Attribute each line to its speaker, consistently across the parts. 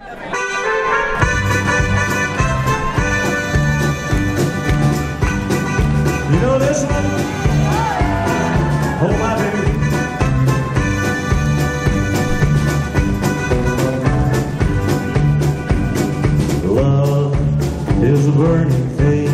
Speaker 1: You know this one? Hope I do. Love is a burning thing.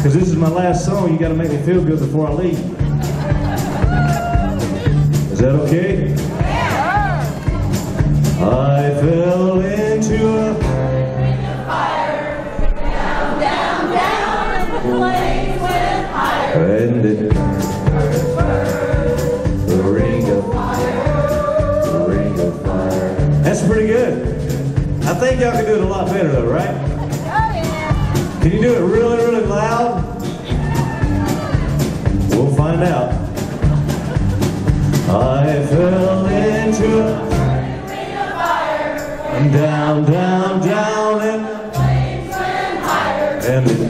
Speaker 1: Because this is my last song, you gotta make me feel good before I leave. Is that okay? I fell into a fire, down, down, down, and the flames went higher. and it the ring of fire, the ring of fire. That's pretty good. I think y'all can do it a lot better though, right? Can you do it really, really loud? We'll find out. I fell into a fire. Down, down, down, and the flames went higher. And